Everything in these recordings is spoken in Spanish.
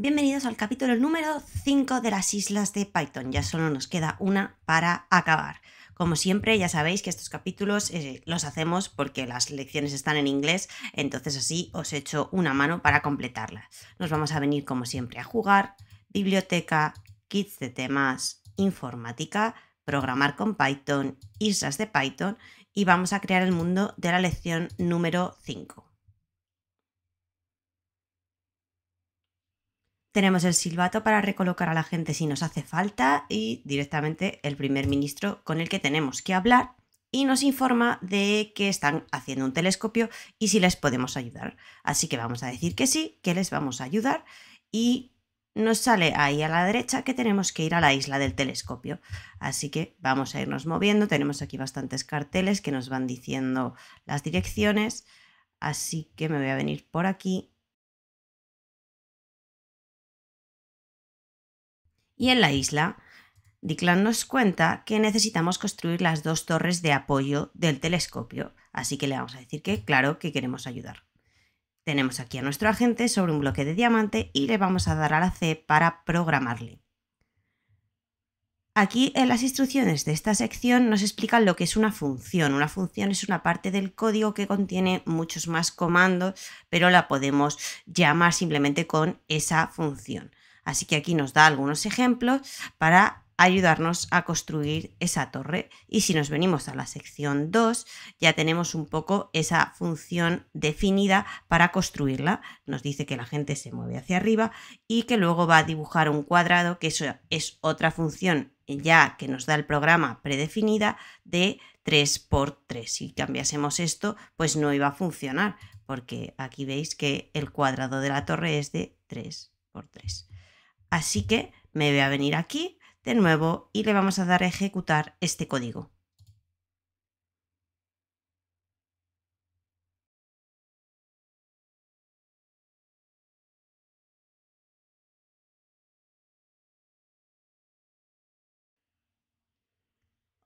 Bienvenidos al capítulo número 5 de las islas de Python. Ya solo nos queda una para acabar. Como siempre, ya sabéis que estos capítulos eh, los hacemos porque las lecciones están en inglés, entonces así os echo una mano para completarlas. Nos vamos a venir como siempre a jugar, biblioteca, kits de temas, informática, programar con Python, islas de Python y vamos a crear el mundo de la lección número 5. Tenemos el silbato para recolocar a la gente si nos hace falta y directamente el primer ministro con el que tenemos que hablar y nos informa de que están haciendo un telescopio y si les podemos ayudar. Así que vamos a decir que sí, que les vamos a ayudar y nos sale ahí a la derecha que tenemos que ir a la isla del telescopio. Así que vamos a irnos moviendo. Tenemos aquí bastantes carteles que nos van diciendo las direcciones. Así que me voy a venir por aquí Y en la isla, Diclan nos cuenta que necesitamos construir las dos torres de apoyo del telescopio, así que le vamos a decir que claro que queremos ayudar. Tenemos aquí a nuestro agente sobre un bloque de diamante y le vamos a dar a la C para programarle. Aquí en las instrucciones de esta sección nos explican lo que es una función. Una función es una parte del código que contiene muchos más comandos, pero la podemos llamar simplemente con esa función. Así que aquí nos da algunos ejemplos para ayudarnos a construir esa torre. Y si nos venimos a la sección 2, ya tenemos un poco esa función definida para construirla. Nos dice que la gente se mueve hacia arriba y que luego va a dibujar un cuadrado, que eso es otra función ya que nos da el programa predefinida de 3x3. Si cambiásemos esto, pues no iba a funcionar, porque aquí veis que el cuadrado de la torre es de 3x3. Así que me voy a venir aquí de nuevo y le vamos a dar a ejecutar este código.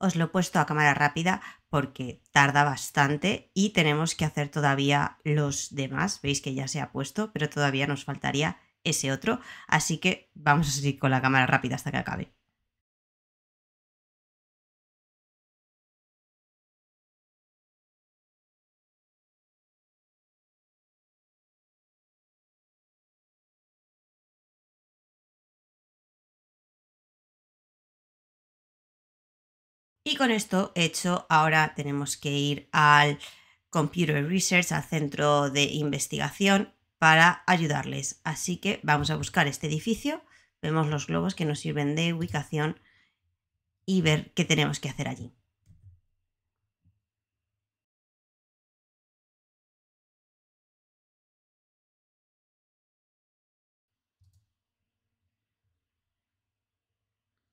Os lo he puesto a cámara rápida porque tarda bastante y tenemos que hacer todavía los demás. Veis que ya se ha puesto, pero todavía nos faltaría ese otro, así que vamos a seguir con la cámara rápida hasta que acabe. Y con esto hecho, ahora tenemos que ir al Computer Research, al centro de investigación, para ayudarles. Así que vamos a buscar este edificio, vemos los globos que nos sirven de ubicación y ver qué tenemos que hacer allí.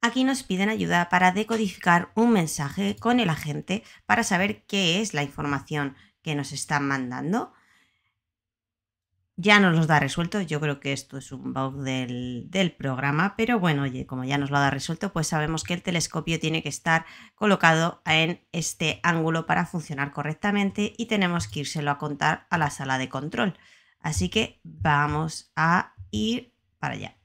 Aquí nos piden ayuda para decodificar un mensaje con el agente para saber qué es la información que nos están mandando ya nos los da resuelto. Yo creo que esto es un bug del, programa, pero bueno, oye, como ya nos lo da resuelto, pues sabemos que el telescopio tiene que estar colocado en este ángulo para funcionar correctamente y tenemos que írselo a contar a la sala de control. Así que vamos a ir para allá.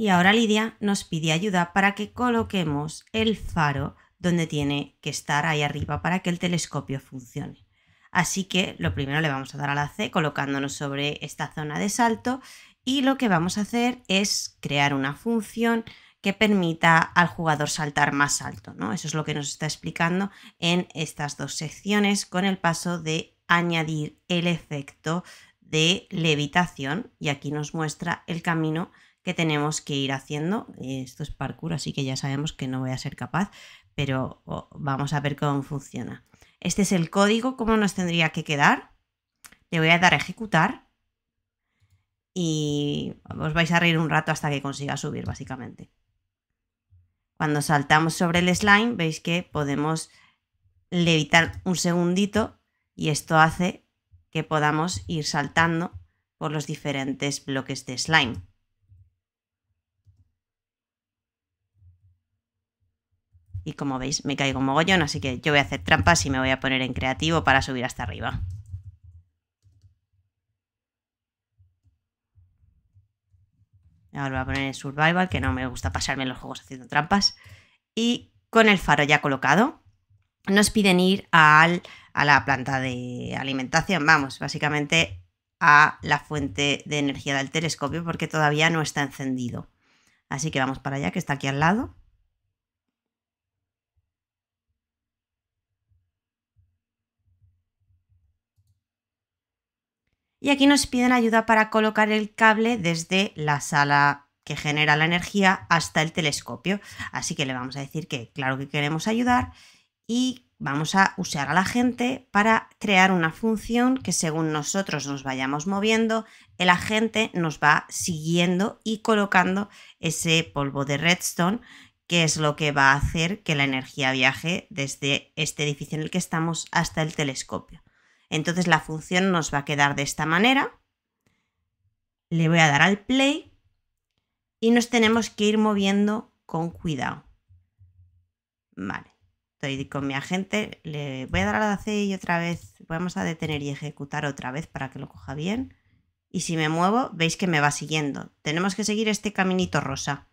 Y ahora Lidia nos pide ayuda para que coloquemos el faro donde tiene que estar ahí arriba para que el telescopio funcione. Así que lo primero le vamos a dar a la C colocándonos sobre esta zona de salto y lo que vamos a hacer es crear una función que permita al jugador saltar más alto. ¿no? Eso es lo que nos está explicando en estas dos secciones con el paso de añadir el efecto de levitación y aquí nos muestra el camino que tenemos que ir haciendo. Esto es parkour, así que ya sabemos que no voy a ser capaz, pero vamos a ver cómo funciona. Este es el código, cómo nos tendría que quedar. Le voy a dar a ejecutar y os vais a reír un rato hasta que consiga subir, básicamente. Cuando saltamos sobre el slime, veis que podemos levitar un segundito y esto hace que podamos ir saltando por los diferentes bloques de slime. Y como veis, me caigo mogollón, así que yo voy a hacer trampas y me voy a poner en creativo para subir hasta arriba. Ahora voy a poner en survival, que no me gusta pasarme los juegos haciendo trampas. Y con el faro ya colocado, nos piden ir a la planta de alimentación, vamos, básicamente a la fuente de energía del telescopio porque todavía no está encendido. Así que vamos para allá, que está aquí al lado. Y aquí nos piden ayuda para colocar el cable desde la sala que genera la energía hasta el telescopio. Así que le vamos a decir que claro que queremos ayudar y vamos a usar a la gente para crear una función que según nosotros nos vayamos moviendo, el agente nos va siguiendo y colocando ese polvo de redstone que es lo que va a hacer que la energía viaje desde este edificio en el que estamos hasta el telescopio. Entonces la función nos va a quedar de esta manera. Le voy a dar al play y nos tenemos que ir moviendo con cuidado. Vale, estoy con mi agente. Le voy a dar a la C y otra vez vamos a detener y ejecutar otra vez para que lo coja bien. Y si me muevo, veis que me va siguiendo. Tenemos que seguir este caminito rosa.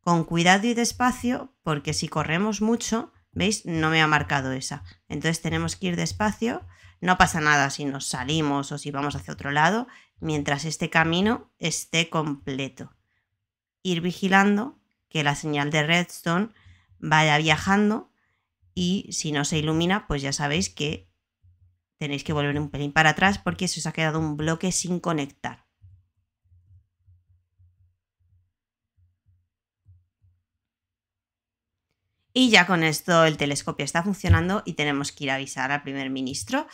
Con cuidado y despacio, porque si corremos mucho, ¿veis? No me ha marcado esa. Entonces tenemos que ir despacio no pasa nada si nos salimos o si vamos hacia otro lado, mientras este camino esté completo. Ir vigilando que la señal de redstone vaya viajando y si no se ilumina, pues ya sabéis que tenéis que volver un pelín para atrás porque se os ha quedado un bloque sin conectar. Y ya con esto el telescopio está funcionando y tenemos que ir a avisar al primer ministro.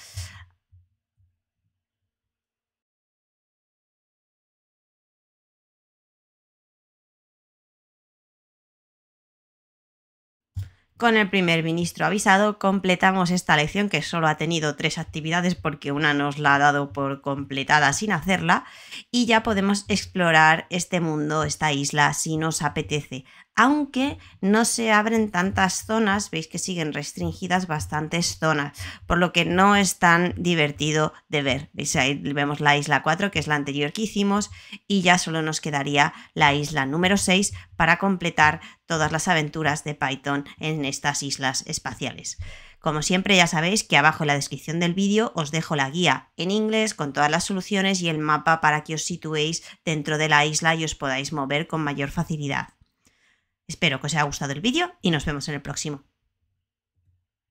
Con el primer ministro avisado, completamos esta lección que solo ha tenido tres actividades porque una nos la ha dado por completada sin hacerla y ya podemos explorar este mundo, esta isla, si nos apetece aunque no se abren tantas zonas, veis que siguen restringidas bastantes zonas, por lo que no es tan divertido de ver. Ahí vemos la isla 4, que es la anterior que hicimos, y ya solo nos quedaría la isla número 6 para completar todas las aventuras de Python en estas islas espaciales. Como siempre ya sabéis que abajo en la descripción del vídeo os dejo la guía en inglés con todas las soluciones y el mapa para que os situéis dentro de la isla y os podáis mover con mayor facilidad. Espero que os haya gustado el vídeo y nos vemos en el próximo.